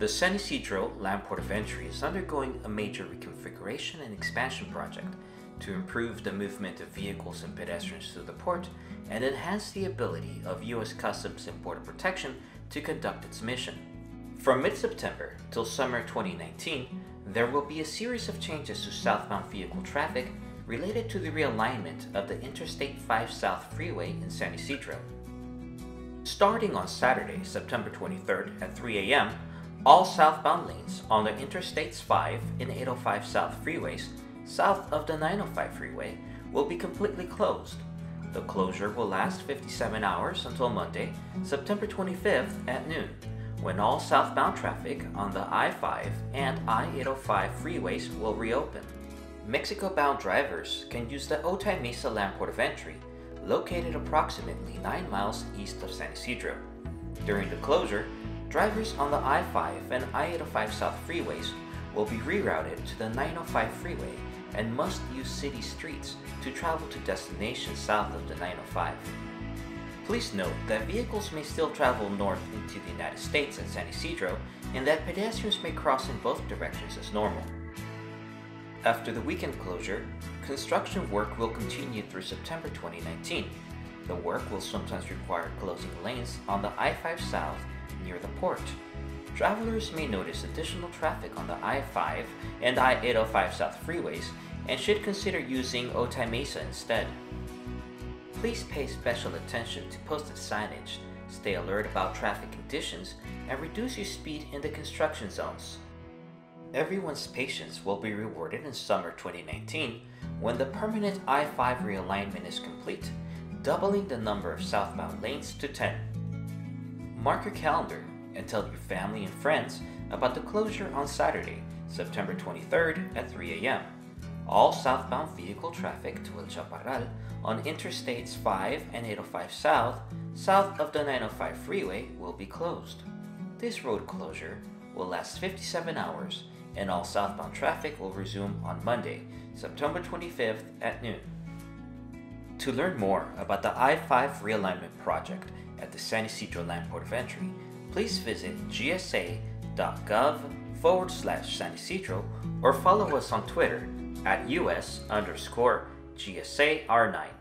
The San Ysidro Land Port of Entry is undergoing a major reconfiguration and expansion project to improve the movement of vehicles and pedestrians through the port and enhance the ability of U.S. Customs and Border Protection to conduct its mission. From mid-September till summer 2019, there will be a series of changes to southbound vehicle traffic related to the realignment of the Interstate 5 South Freeway in San Ysidro. Starting on Saturday, September 23rd at 3 a.m., all southbound lanes on the Interstates 5 and 805 South freeways south of the 905 freeway will be completely closed. The closure will last 57 hours until Monday, September 25th at noon, when all southbound traffic on the I-5 and I-805 freeways will reopen. Mexico-bound drivers can use the Otay Mesa Land Port of Entry, located approximately 9 miles east of San Ysidro. During the closure, drivers on the I-5 and I-805 South freeways will be rerouted to the 905 freeway and must use city streets to travel to destinations south of the 905. Please note that vehicles may still travel north into the United States at San Ysidro and that pedestrians may cross in both directions as normal. After the weekend closure, construction work will continue through September 2019. The work will sometimes require closing lanes on the I-5 South near the port. Travelers may notice additional traffic on the I-5 and I-805 South freeways and should consider using Otay Mesa instead. Please pay special attention to posted signage, stay alert about traffic conditions, and reduce your speed in the construction zones. Everyone's patience will be rewarded in summer 2019 when the permanent I-5 realignment is complete, doubling the number of southbound lanes to 10. Mark your calendar and tell your family and friends about the closure on Saturday, September 23rd at 3 a.m. All southbound vehicle traffic to El Chaparral on Interstates 5 and 805 South, south of the 905 freeway, will be closed. This road closure will last 57 hours and all southbound traffic will resume on Monday, September 25th at noon. To learn more about the I-5 realignment project at the San Ysidro Land Port of Entry, please visit gsa.gov forward slash San Ysidro or follow us on Twitter at US underscore GSAR9.